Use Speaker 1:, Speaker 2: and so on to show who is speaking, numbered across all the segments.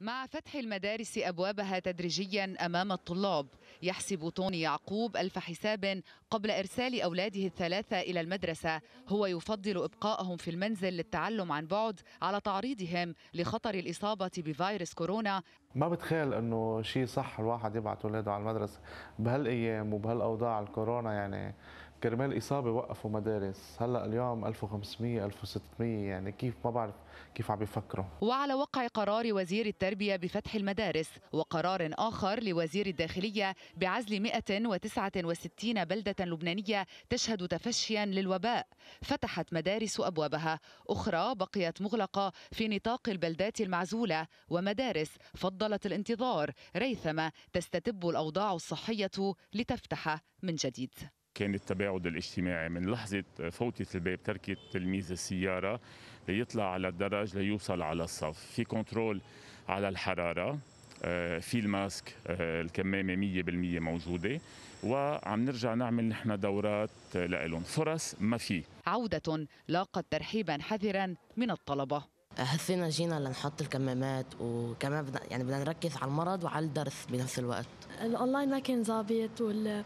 Speaker 1: مع فتح المدارس أبوابها تدريجيا أمام الطلاب. يحسب طوني يعقوب ألف حساب قبل إرسال أولاده الثلاثة إلى المدرسة. هو يفضل إبقائهم في المنزل للتعلم عن بعد على تعريضهم لخطر الإصابة بفيروس كورونا.
Speaker 2: ما بتخيل إنه شيء صح الواحد يبعث أولاده على المدرسة بهالأيام وبهالأوضاع الكورونا يعني. كرمال إصابة وقفوا مدارس. هلأ اليوم 1500 1600 يعني كيف ما بعرف كيف عم بيفكروا
Speaker 1: وعلى وقع قرار وزير التربية بفتح المدارس وقرار آخر لوزير الداخلية بعزل 169 بلدة لبنانية تشهد تفشيا للوباء. فتحت مدارس أبوابها. أخرى بقيت مغلقة في نطاق البلدات المعزولة. ومدارس فضلت الانتظار. ريثما تستتب الأوضاع الصحية لتفتح من جديد.
Speaker 3: كان التباعد الاجتماعي من لحظة فوتة الباب تركة التلميذ السيارة ليطلع على الدرج ليوصل على الصف. في control على الحرارة آه، في ال mask آه، الكمامة 100% موجودة وعم نرجع نعمل نحن دورات لهم فرص ما في.
Speaker 1: عودة لاقت ترحيبا حذرا من الطلبة.
Speaker 4: هسينا جينا لنحط الكمامات وكمان بدنا يعني بدنا نركز على المرض وعلى الدرس بنفس الوقت.
Speaker 5: الأونلاين ما كان ظابط وال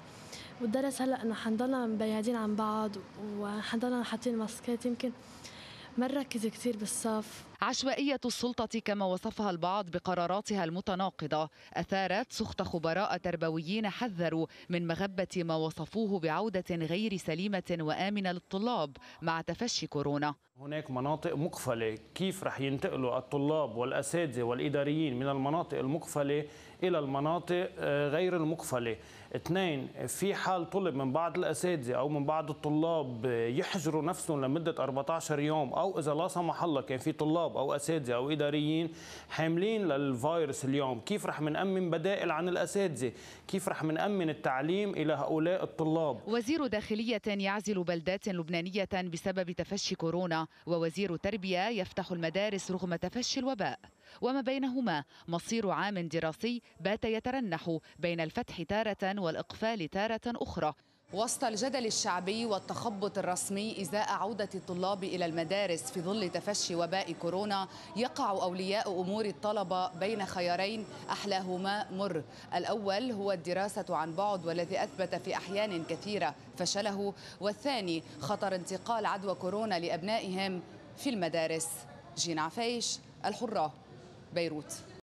Speaker 5: والدرس هلأ إنه حنضلنا مبيعدين عن بعض وحنضلنا حاطين ماسكات. يمكن ما نركز كثير بالصف.
Speaker 1: عشوائية السلطة كما وصفها البعض بقراراتها المتناقضة. أثارت سخط خبراء تربويين حذروا من مغبة ما وصفوه بعودة غير سليمة وآمنة للطلاب مع تفشي كورونا.
Speaker 6: هناك مناطق مقفلة. كيف رح ينتقلوا الطلاب والأساتذة والإداريين من المناطق المقفلة إلى المناطق آه، غير المقفلة؟ اثنين في حال طلب من بعض الأساتذة أو من بعض الطلاب يحجروا نفسهم لمدة 14 يوم أو إذا لا سمح الله كان في طلاب أو أساتذة أو إداريين حاملين للفيروس اليوم. كيف رح منأمن بدائل عن الأساتذة؟ كيف رح منأمن التعليم إلى هؤلاء الطلاب؟
Speaker 1: وزير داخلية يعزل بلدات لبنانية بسبب تفشي كورونا ووزير تربية يفتح المدارس رغم تفشي الوباء. وما بينهما؟ مصير عام دراسي بات يترنح بين الفتح تارة والإقفال تارة أخرى. وسط الجدل الشعبي والتخبط الرسمي إزاء عودة الطلاب إلى المدارس في ظل تفشي وباء كورونا يقع أولياء أمور الطلبة بين خيارين أحلاهما مر. الأول هو الدراسة عن بعد والذي أثبت في أحيان كثيرة فشله والثاني خطر انتقال عدوى كورونا لأبنائهم في المدارس. جين عفيش الحرة بيروت.